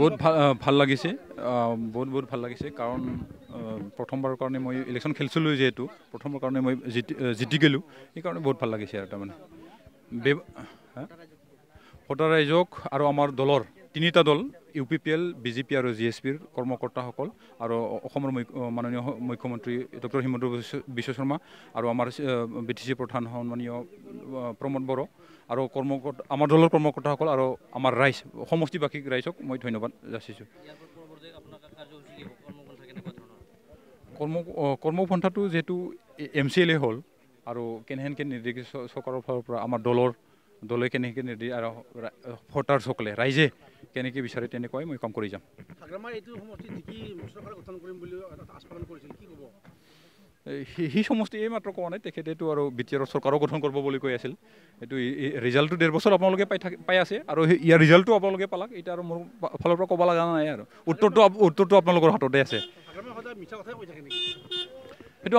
বহুত ভাল ভাল লাগিছে। বহুত বহুত ভাল লাগিছে। কাৰণ প্ৰথমবাৰৰ কাৰণে মই ইলেকশ্যন খেলিছিলোঁ যিহেতু। প্ৰথমৰ কাৰণে মই জিতি জিতি গ'লোঁ। সেইকাৰণে বহুত ভাল লাগিছে আৰু তাৰমানে? ভোটাৰ ৰাইজক আৰু আমাৰ দলৰ তিনিটা দল U P P L B J P আৰু জি এছ পিৰ কৰ্মকৰ্তাসকল আৰু অসমৰ মাননীয় মুখ্যমন্ত্ৰী ডক্টৰ হিমন্ত বিশ্ব- শৰ্মা আৰু আমাৰ বি টি চি প্ৰধান সন্মানীয় প্ৰমোদ বড়ো আৰু কৰ্মকৰ্তা আমাৰ দলৰ কৰ্মকৰ্তাসকল আৰু আমাৰ ৰাইজ সমষ্টিবাসী ৰাইজক মই ধন্যবাদ যাচিছোঁ। কৰ্ম কৰ্মপন্থাটো যিহেতু এম চি এল এ হ'ল আৰু কেনেহেনকৈ নিৰ্দেশ চ- চৰকাৰৰ ফালৰ পৰা আমাৰ দলৰ দলে কেনেকৈ নিৰ্দেশ আৰু ভোটাৰসকলে ৰাইজে কেনেকৈ বিচাৰে তেনেকুৱাই মই কাম কৰি যাম। সি- সমষ্টি এই মাত্ৰ কোৱা নাই তেখেতেতো আৰু বি টি আৰৰ চৰকাৰো গঠন কৰিব বুলি কৈ আছিল। এইটো ৰিজাল্টটো ডেৰ বছৰ আপোনালোকে পাই থাকি পাই আছে আৰু সেই- ইয়াৰ ৰিজাল্টটো আপোনালোকে পালাক এতিয়া আৰু মোৰ ফালৰ পৰা ক'ব লগা নাই আৰু। উত্তৰটো উত্তৰটো আপোনালোকৰ হাততে আছে। সেইটো